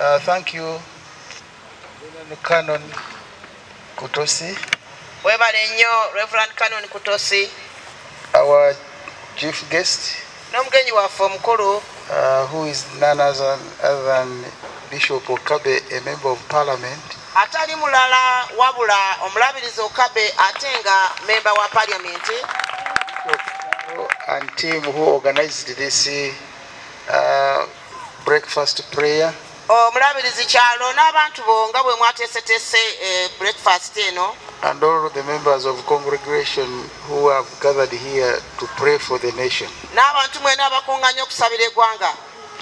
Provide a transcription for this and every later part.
Uh, thank you, Canon Kutosi, webale nnyo Reverend canon kutosi. Our chief guest, n'omugenyi waffe omukulu. Uh, who is none other other than Bishop Okabe, a member of parliament, atali mulala wabula omulabirizi okabe ate nga memba wa paliamenti and team who organized this uh, breakfast prayer. Omulabirizi kyalo n'abantu bo nga bwe mwateeseteese eh, breakfast eno and all the members of congregation who have gathered here to pray for the nation. n'abantu mwena abakuŋŋanya okusabira eggwanga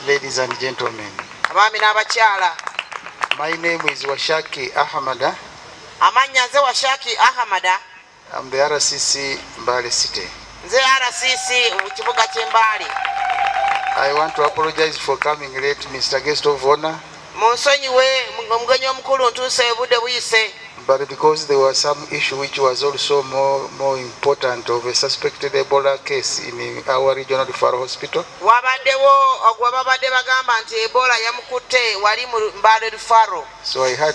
Ladies and gentlemen, abaami n'abakyala my name is Washaki Ahmada. amannya nze washaki ahamada I'm the RCC Mbale City. nze rcc mu kibuga ky'embaali I want to apologize for coming late, Mr. Guest of Honor, munsonyiwe omugenyi omukulu ntuuse obudde buyise but because there was some issue which was also more, more important of a suspected Ebola case in our regional referral hospital. wabaddewo ogwe babadde bagamba nti ebola yamukutte wali mu mbaale rufaro So I had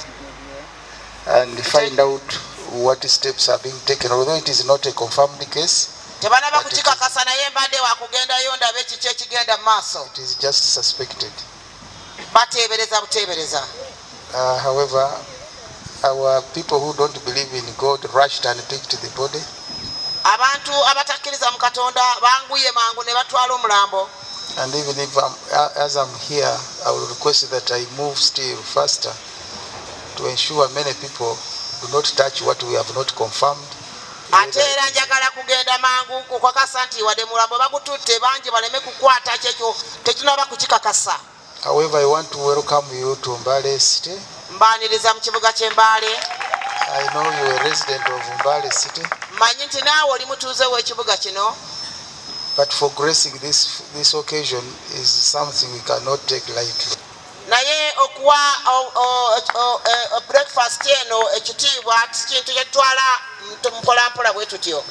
and find out what steps are being taken, although it is not a confirmed case. Tebanaba kukikakasa naye mbadde wakugendayo ndabe kiki ekigenda mu maaso It is just suspected. bateebereza buteebereza Uh, however, our people who don't believe in God rushed and picked the body. abantu abatakkiriza mu katonda banguye mangu ne batwala omulambo And even if I'm, a- as I'm here, I will request that I move still faster to ensure many people do not touch what we have not confirmed. Ate era njagala kugenda mangu kukakasa nti wadde mulambo bagututte bangi baleme kukwata kyekyo tekinaba kukikakasa. However, I want to welcome you to Mbale City. mbaaniriza mu kibuga ky'embaale I know you're a resident of Mbale City, mmanyi nti naawe oli mutuuze w'ekibuga kino? But for gracing this, this occasion is something we cannot take lightly. naye okuwa breakfast eno ekitiibwa kintu kyetutwala mpolampola bwe tutyo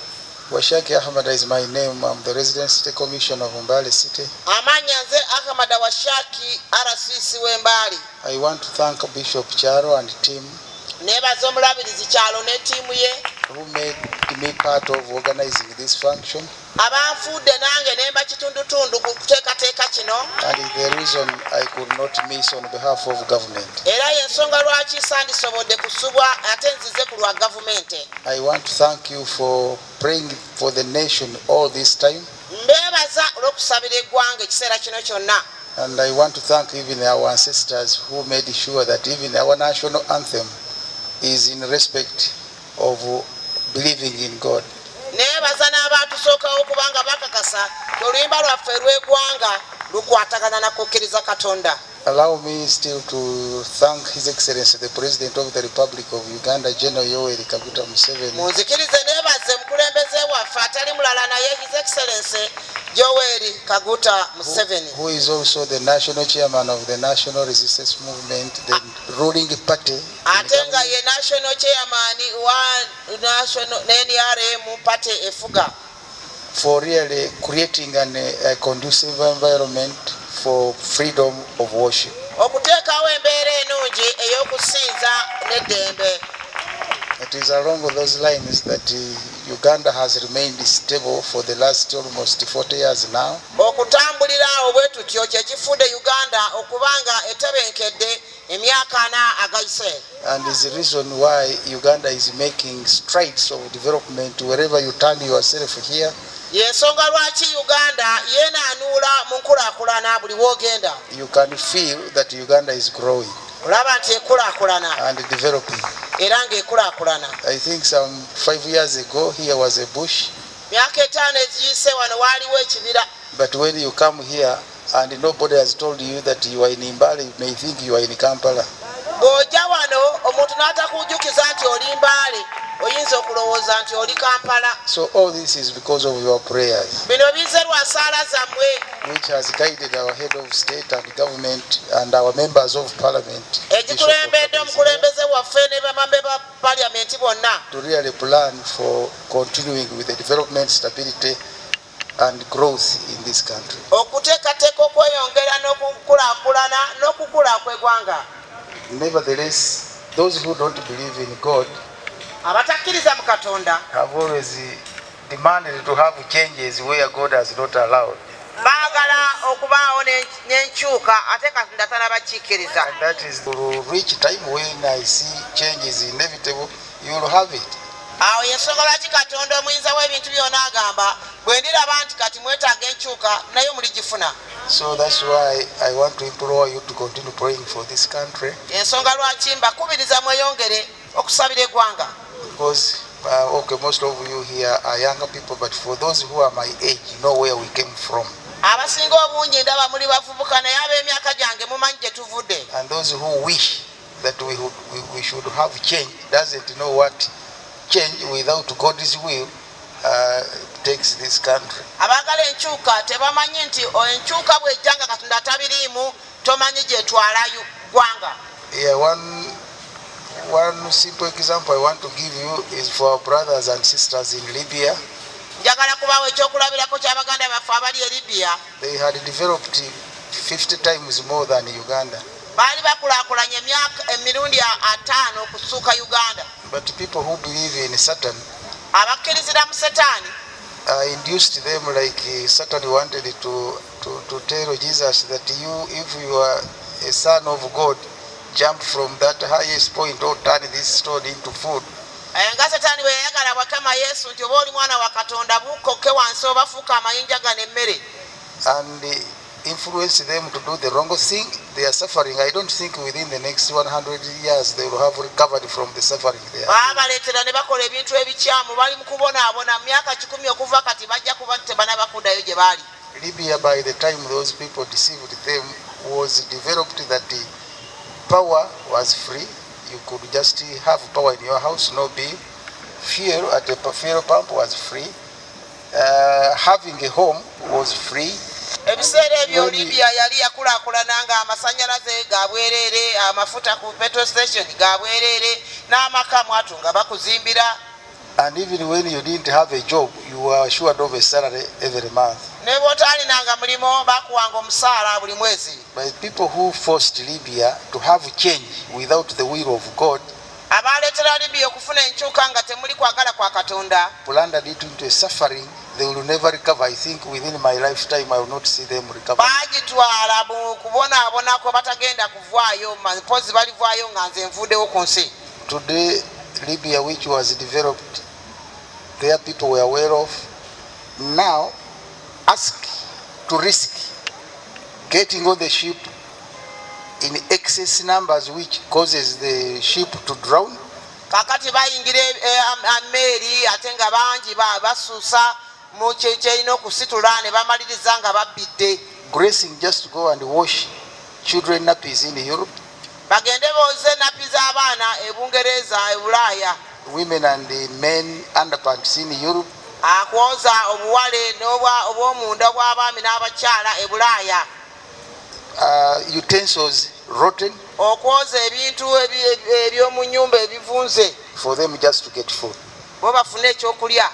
Washaki Ahmad is my name. I'm the resident city commissioner of Mbale City. amanya nze Ahmad washaki rcc w'embaali I want to thank Bishop Charo and team Nebaza omulabirizi Charo ne team ye who made me part of organizing this function. abanfuudde nange nemba kitundutundu ku kuteekateeka kino and is the reason I could not miss on behalf of government. era y'ensonga lwaki sandisobodde kusubwa ate nzize ku lwa gavumenti I want to thank you for praying for the nation all this time, mbeebaza olw'okusabira eggwanga ekiseera kino kyonna and I want to thank even our ancestors who made sure that even our national anthem is in respect of believing in God. neebaza n'abatusookawo kubanga bakakasa ti oluyimba lwaffe lw'eggwanga lukwatagana na kukkiriza katonda. Allow me still to thank His Excellency the President of the Republic of Uganda, General Yoweri Kaguta Museveni, munzikirize neebaze mukulembeze waffe atali mulala naye his excellence yoweri kaguta museveni. who is also the national chairman of the National Resistance Movement, the ruling party. ate nga ye national chairman wa national nrm party efuga for really creating an, uh, a conducive environment for freedom of worship. okuteekawo embeera enungi ey'okusinza n'eddembe It is along those lines that uh, Uganda has remained stable for the last almost 40 years now. okutambulira awo bwe tutyo kyekifudde uganda okuba nga etebenkedde emyaka ana agayise. And is the reason why Uganda is making strides of development wherever you turn yourself here. yensonga lwaki uganda yeenaanuula mu nkulaakulana buli woogenda You can feel that Uganda is growing olaba nti ekulaakulana and developing. era ng'ekulaakulana I think some five years ago here was a bush, myaka etaano eziyise wano waaliwo ekibira. But when you come here and nobody has told you that you are in Imbale, you may think you are in Kampala. bw'ojja wano omuntu n'atakujjukiza nti oli mbaale oyinza okulowooza nti oli kampala. So all this is because of your prayers, bino bize lwa saala zammwe. which has guided our head of state and government and our members of parliament. Egikulembedde Okabe omukulembeze waffe ne bamambe ba paliyamenti bonna. To really plan for continuing with the development, stability, and growth in this country. okuteekateeka okweyongera n'okukulaakulana okukula kw'eggwanga Nevertheless, those who don't believe in God abatakkiriza mu katonda have always demanded to have changes where God has not allowed. baagala okubaawo ne- n'enkyuka ate katonda tanabakiikiriza that is to reach time when I see change is inevitable, you will have it. Awo yensonga lwaki katonda omuyinza w'ebintu byonna agamba bwe ndiraba nti kati mwetaaga enkyuka naye muligifuna So that's why I want to implore you to continue praying for this country. Ensonga lwaki mbakubiriza mweyongere okusabira eggwanga? Because, uh, okay, most of you here are younger people, but for those who are my age, you know where we came from. abasinga obungi ndaba muli bavubuka naye ab'emyaka gyange mumanyi gye tuvudde. And those who wish that we, would, we, we should have change doesn't know what change without God's will uh, takes this country. abaagala enkyuka tebamanyi nti o- enkyuka bw'ejja nga katonda tabiriimu tomanyi gyetwala yu- ggwanga Yeah, one, one simple example I want to give you is for our brothers and sisters in Libya. njagala kubaawo ekyokulabirako ky'abaganda baffe abali e libiya They had developed 50 times more than Uganda. Baali bakulakulanya emyaka emirundi atano ataano okusuuka uganda. But people who believe in Satan abakkirizira mu setaani? uh, induced them like uh, Satan wanted to, to, to tell Jesus that you, if you are a son of God, jump from that highest point or turn this stone into food. Eh, nga setaani bwe yayagala bwakama yesu nti oba oli mwana wa katonda bukoke wansi obafuuka amayinja gano emmere. And uh, influence them to do the wrong thing. They are suffering. I don't think within the next 100 years they will have recovered from the suffering they are. ne bakola ebintu ebikyamu bali mu kubonaabona mu myaka kikumi okuva kati bajja kuba tebanaba kuddayo gye baali Libya, by the time those people deceived them, was developed that the power was free. You could just have power in your house, no bill. Fuel at the fuel pump was free. Uh, having a home was free. Ebiseera ebyo libya yali yakulaakulana nga amasanyalaze ga bwereere amafuta ku petrol station ga bwereere n'amaka mwatu nga bakuzimbira. And even when you didn't have a job, you were assured of a salary every month. ne bw'otaalinanga mulimo bakuwanga omusaala buli mwezi. But people who forced Libya to have change without the will of God abaleetera libya okufuna enkyuka nga temuli kwagala kwa katonda. plundered it into a suffering they will never recover. I think within my lifetime I will not see them recover. baagitwala mu kubonaabonako batagenda kuvaayo mpozi balivaayo nga nze nvuddewo ku nsi Today, Libya, which was developed, their people were aware of Now, ask to risk getting on the ship in excess numbers, which causes the ship to drown. kakati bayingira e- ameri atenga ameeri ate nga bangi ba- basuusa mu kye- kyerina okusitula ne bamaliriza nga babbidde. Gracing just to go and wash children nappies in Europe. bagende booze nappi z'abaana e bungereza e bulaaya. Women and the men underpants in Europe, akwoza obuwale obw'omunda bw'abaami n'abakyala e bulaaya. Uh, utensils rotten okwoza ebintu ebi- ebi- eby'omu nnyumba ebivunze for them just to get food. bo bafune ekyokulya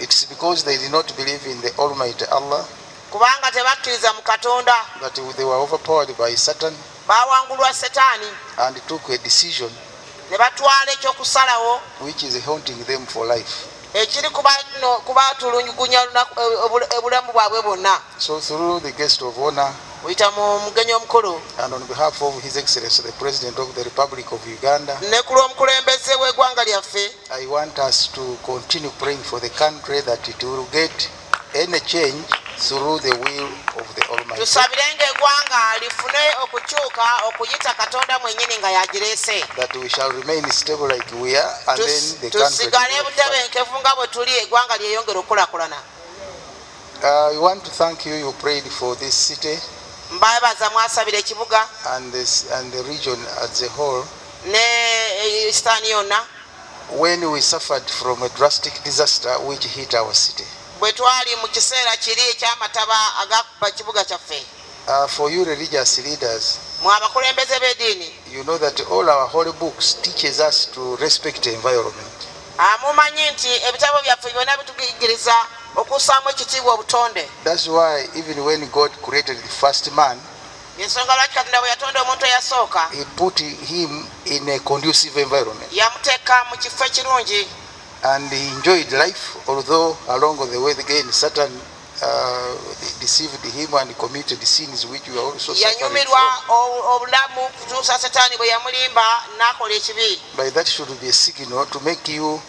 It's because they did not believe in the Almighty Allah, kubanga tebakkiriza mu katonda. but they were overpowered by Satan bawangulwa setaani and took a decision ne batwala ekyokusalawo. which is haunting them for life. ekiri kubatulugunya lunaku- e- obulamu bwabwe bwonna. So through the guest of honor buyita mu mugenyi omukulu? And on behalf of His Excellency the President of the Republic of Uganda, ne ku lw'omukulembeze w'eggwanga lyaffe. I want us to continue praying for the country that it will get any change through the will of the Almighty. tusabirenga eggwanga lifune okukyuka okuyita katonda mwennyini nga yagireese. That we shall remain stable like we are and then the tusigale butebenkevu nga bwe tuli eggwanga lyeyongera okulakulana. Uh, we want to thank you. You prayed for this city mbabaza mwasabira ekibuga and this and the region as a whole. Ne sitaani yonna when we suffered from a drastic disaster which hit our city. Bwe twali mu kiseera kiri ekyamataba agakuba kibuga kyaffe. Uh, for you religious leaders b'eddiini. you know that all our holy books teaches us to respect the environment. Mumanyi nti ebitabo byaffe byonna bitugigiriza okussaamu ekitiibwa obutonde. That's why even when god created the first man ensonga lwaki katonda bwe yatonda omuntu eyasooka? he put him in a conducive environment. Yamuteeka mu kifo ekirungi. And he enjoyed life, although along the way again Satan uh, deceived him and committed sins which we are also yanyumirwa obulamu kutuusa satani bwe yamulimba n'akola ekibi. But that should be a signal to make you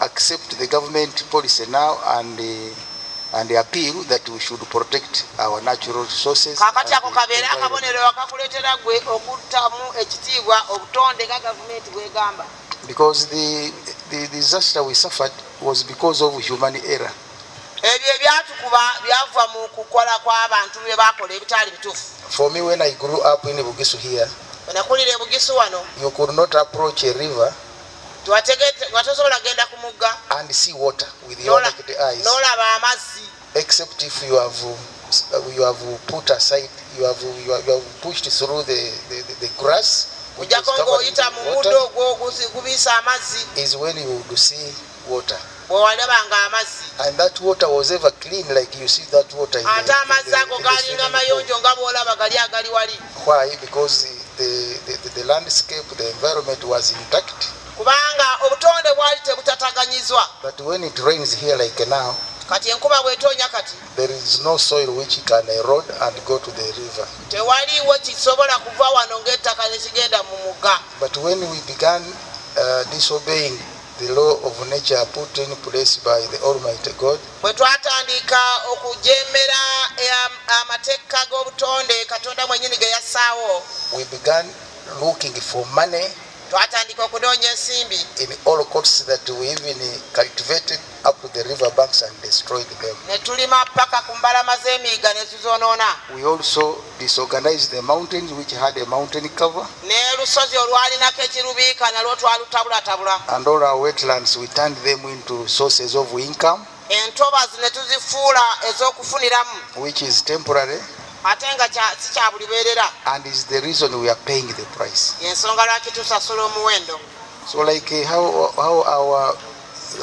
accept the government policy now and uh, and appeal that we should protect our natural resources. kaakati and ako kabeere environment. akabonero akakuleetera gwe okuttamu ekitiibwa obutonde nga gavumenti bwegamba Because the, the disaster we suffered was because of human error. ebyo ebyatukuba byava mu kukola kw'abantu bye bakola ebitaali bituufu For me, when I grew up in Bugisu here, wenakulira ebugisu wano you could not approach a river tiwategete- nga tosobola genda ku mugga and see water with your naked eyes, n'olaba amazzi except if you have uh, you have put aside, you have you have, you have pushed through the, the, the, the grass, ojjako ng'oyita mu muddo ogwo ogusi- gubiisa amazzi is when you would see water. bwewalabanga amazzi And that water was ever clean, like you see that water ate amazzi ago galinga swimming pool. mayonjo nga bwolaba gali agali wali Why? Because the, the, the, the landscape, the environment was intact. Kubanga obutonde bwali tebutataganyizwa But when it rains here like now, kati enkuba bwetonya kati there is no soil which can erode and go to the river. tewaliiwo kisobola kuva wano ng'ettaka nekigenda mu mugga But when we began uh, disobeying the law of nature put in place by the Almighty God, bwe twatandika okujemera em- amateeka g'obutonde katonda mwenyini ge yassaawo we began looking for money twatandika okunoonya ensimbi. In all courts that we even cultivated up the river banks and destroyed them. ne tulima paka ku mbalama z'emiyiga ne tuzoonoona We also disorganized the mountains which had a mountain cover. Ne lusozi olwalinako ekirubiika nalwo twalutabulatabula and all our wetlands we turned them into sources of income entobazi ne tuzifuula ez'okufuniramu. which is temporary ate nga si kya buli and is the reason we are paying the price. yensonga lwaki tusasula omuwendo So like uh, how, how our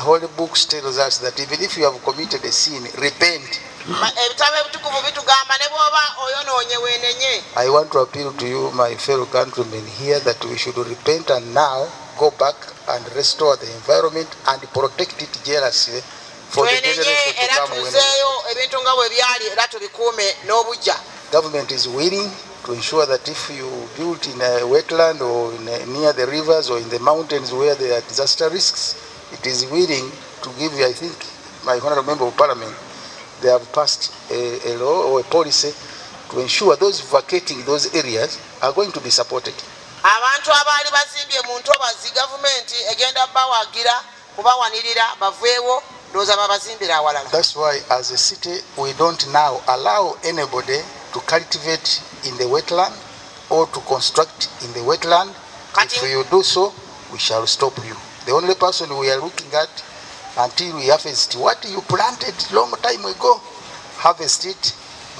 holy books tells us that even if you have committed a sin, repent. Ebitabo ebitukuvu bitugamba ne bw'oba oyonoonye wenenye I want to appeal to you, my fellow countrymen here, that we should repent and now go back and restore the environment and protect it jealously twenenye era tuzeeyo ebintu nga bwe byali era tubikuume n'obujja government is willing to ensure that if you build in a wetland or in a, near the rivers or in the mountains where there are disaster risks, it is willing to give you, I think, my honorable member of parliament, they have passed a, a law or a policy to ensure those vacating those areas are going to be supported. abantu abaali bazimbye mu ntobazi gavumenti egenda bawagira kubawanirira baveewo ndowooza babazimbire awalala That's why as a city, we don't now allow anybody to cultivate in the wetland or to construct in the wetland. Kati- If you do so, we shall stop you. The only person we are looking at until we harvest what you planted long time ago, harvest it,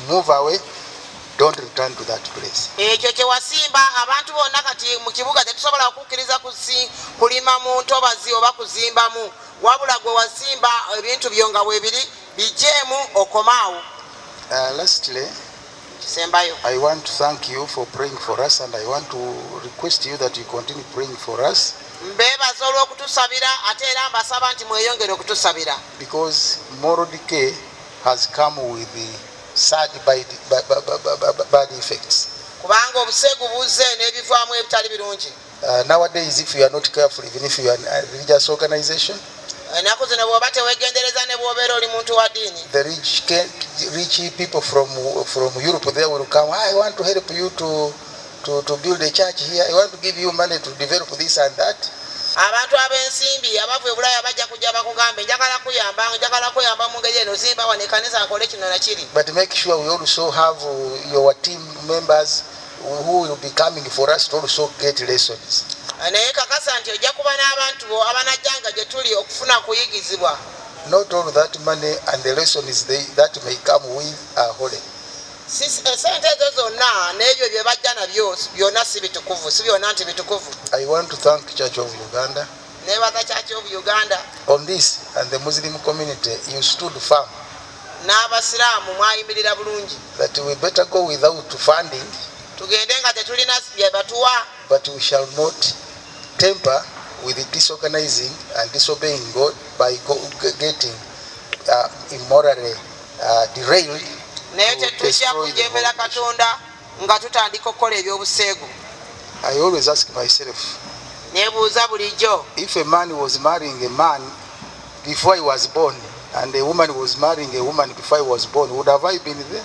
move away, don't return to that place. ekyo kyewasimba abantu bonna kati mu kibuga tetusobola kukkiriza kulima mu ntobazi oba kuzimbamu wabula gwe wasimba ebintu byo nga bwebiri bijeemu okomaawo. Uh, lastly, kisembayo I want to thank you for praying for us and I want to request you that you continue praying for us. Mbeebaza olw'okutusabira ate era mbasaba nti mweyongere okutusabira. Because moral decay has come with the sad bad, bad, bad, bad, bad effects. kubanga obuseegu buzze n'ebivaamu ebitali birungi Uh, nowadays, if you are not careful, even if you are a religious organization, zino ne bw'obeera oli muntu wa ddiini the rich, can, rich people from from Europe there will come. I want to help you to, to, to build a church here. I want to give you money to develop this and that. abantu ab'ensimbi abava ebulaya bajja kujja bakugambe njagala kuyamba njagala kuyamba mu ngeri eno zimba wano ekanisa nkole kino nakiri But make sure we also have your team members who will be coming for us to also get lessons. naye kakasa nti ojja kuba n'abantu bo abanajjanga gye tuli okufuna kuyigizibwa Not all that money and the lessons they, that may come with are holy. Esente ezo zonna n'ebyo bye bajja nabyo byonna si bitukuvu si byonna nti bitukuvu I want to thank Church of Uganda. nebaza kyaki obu uganda On this and the Muslim community, you stood firm n'abasiraamu mwayimirira bulungi that we better go without funding tugende nga tetulina bye batuwa but we shall not temper with disorganizing and disobeying God by go, getting uh, immorally uh, derailed. naye tetujja kujemera katonda nga tutandika okukola ebyobuseegu I always ask myself, nebuuza bulijjo if a man was marrying a man before he was born, and a woman was marrying a woman before he was born, would have I been there?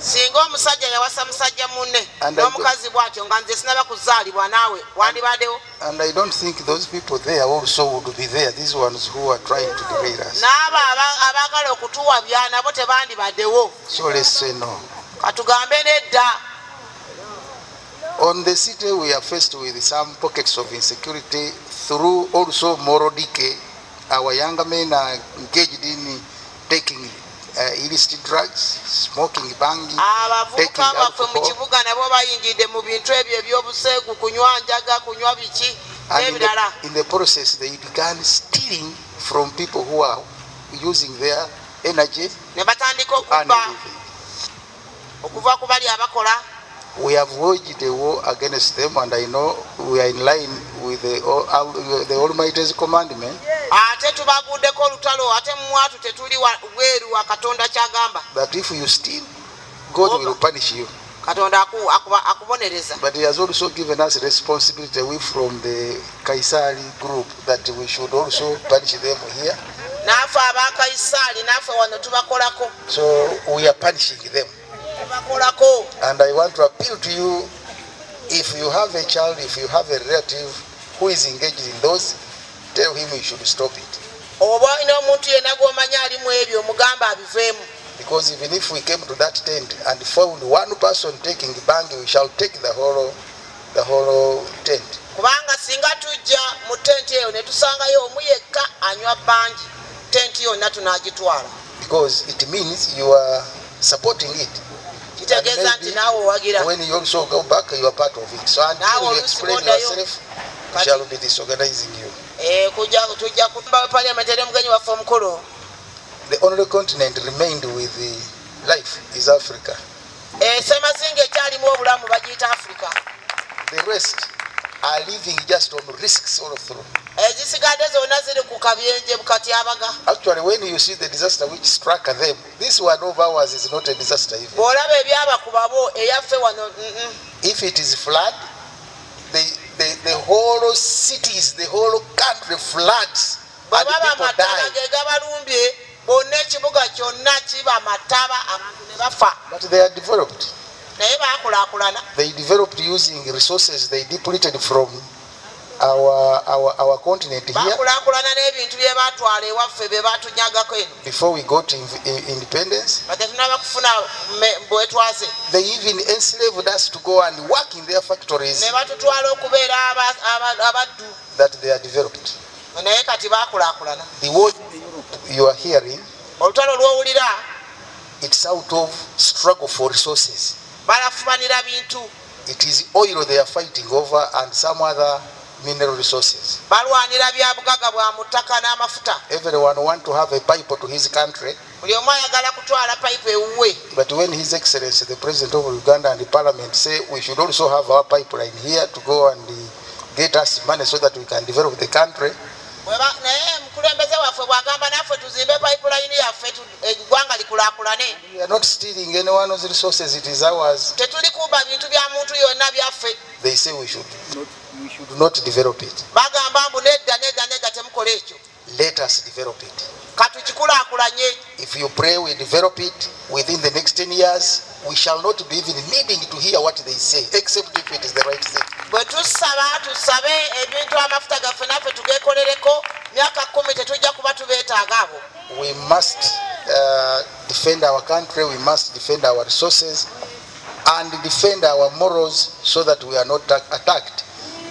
Singa omusajja yawasa musajja munne n'omukazi bw'atyo nga nze sinaba kuzaalibwa naawe wandibaddewo And I don't think those people there also would be there, these ones who are trying to derail us. abaagala okutuwabya nabo tebandibaddewo So let's say no. katugambe nedda On the city, we are faced with some pockets of insecurity through also moral decay. Our younger men are engaged in taking uh, illicit drugs, smoking, banging, taking abavubuka baffe mu alcohol. kibuga nabo bayingidde mu bintu ebyo ebyobuseegu kunywa njaga kunywa biki And in n'ebirala. the, process, they began stealing from people who are using their energy ne batandika and okuva okuva ku bali abakola. We have waged a war against them, and I know we are in line with the, Al- the Almighty's commandment ate tubaguddeko olutalo ate mwatu tetuli bweru wa katonda kyagamba that if you steal, God will punish you. katonda akubonereza But he has also given us responsibility away from the Kaisari group that we should also punish them here. naafe abakaisaali naafe wano tubakolako So we are punishing them. tubakolako And I want to appeal to you, if you have a child, if you have a relative who is engaged in those, tell him he should stop it. oba olina omuntu yenna gw'omanya ali mu ebyo omugamba abiveemu Because even if we came to that tent and found one person taking bang, we shall take the whole, the whole tent. kubanga singa tujja mu tenti eyo ne tusangayo omu yekka anywa bangi tenti yonna tunagitwala Because it means you are supporting it. kitegeeza nti naawe owagira When you also go back, you are part of it. So until you explain yourself, we shall be disorganizing you. Eh, tujja kuba paliamenti eri omugenyi waffe omukulu The only continent remained with the life is Africa. Eh, semazinga ekyalimu obulamu bagiyita afirika The rest are living just on risks all through. ezisigadde zonna ziri ku kabyenje bukatyabaga Actually, when you see the disaster which struck them, this one of ours is not a disaster even. bw'olaba ebyabakubabo eyaffe wano. If it is flood, the, the, the whole cities, the whole country floods and people die. bonna ekibuga kyonna kiba mataba abantu ne bafa But they are developed. naye baakulaakulana They developed using resources they depleted from our, our, our continent here baakulaakulana n'ebintu bye baatwala ewaffe bye batunyagako eno before we got in, in, independence. nga tetunaba kufuna bwetwaze They even enslaved us to go and work in their factories ne batutwala okubeera aba- aba- abaddu that they are developed. naye kati baakulaakulana The war you are hearing, olutalo lw'owulira it's out of struggle for resources. balafubanira bintu It is oil they are fighting over and some other mineral resources. balwanira bya bugagga bwa mu ttaka n'amafuta. Everyone want to have a pipe to his country, buli omu ayagala kutwala payipu ewuwe. But when His Excellency the President of Uganda and the Parliament say we should also have our pipeline here to go and get us money so that we can develop the country, naye mukulembeze waffe bw'agamba naffe tuzimbe pipeline yaffe eggwanga likulaakulane we are not stealing anyone's resources, it is ours. tetuli kuba bintu bya muntu yonna byaffe. They say we should not, not develop it. bagamba mbu nedda nedda nedda temukola ekyo Let us develop it. katukikulaakulanye If you pray we develop it within the next 10 years, we shall not be even needing to hear what they say, except if it is the right thing. bwe tusaba tusabe ebintu amafuta gaffe naffe tugekolereko myaka kumi tetujja kuba tubeetaaga abo We must uh, defend our country, we must defend our resources, and defend our morals so that we are not attacked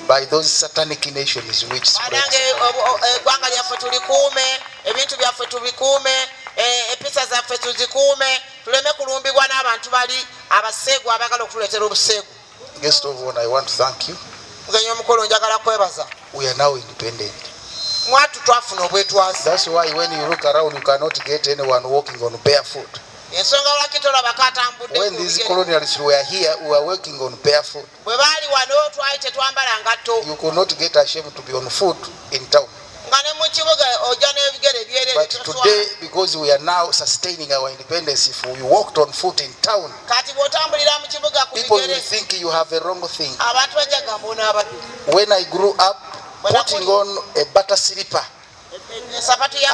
by those satanic nations which spread. banange eggwanga lyaffe tulikuume ebintu byaffe tubikuume episa empisa zaffe tuzikuume tuleme kulumbibwa n'abantu bali abaseegu abagala okutuleetera obuseegu Guest of honor, I want to thank you. omukulu njagala kwebaza We are now independent. mwatu twafuna obwetwazi That's why when you look around, you cannot get anyone walking on barefoot ensonga lwaki tolaba katambudde bwe baali wano twali tetwambala ngatto. Nga ne mu kibuga ojja n'ebigere But today, because we are now sustaining our independence, if we walked on foot in town, people will think you have a wrong thing. When I grew up, putting on a butter slipper, e- e- e-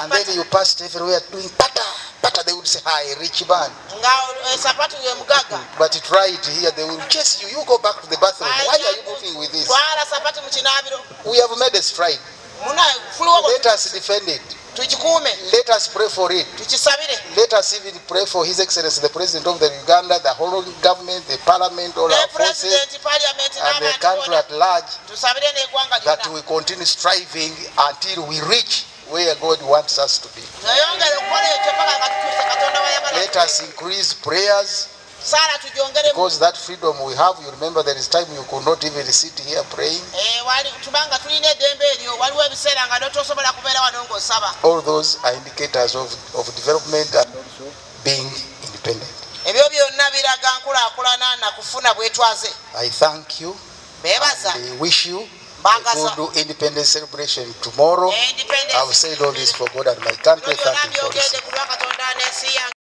and then you passed everywhere doing butter. Butter, they would say, hi, rich man. nga esapatu eh, ye mugaga But try it here, they will chase you. You go back to the bathroom. Why are you eh, moving with this? twala sapatu mu kinaabiro We have made a fuliwo Let us defend it. Let us pray for it. Let us even pray for His Excellency, the President of the Uganda, the whole government, the parliament, all our forces, and the country at large, that we continue striving until we reach where God wants us to be. Let us increase prayers because that freedom we have, you remember there is time you could not even sit here praying. Eh, All those are indicators of, of development and also being independent. ebyo byonna biraga nkulaakulana nakufuna bwetwaze I thank you. and I wish you A good independence celebration tomorrow. I've said all this for God and my country. Thank you for listening.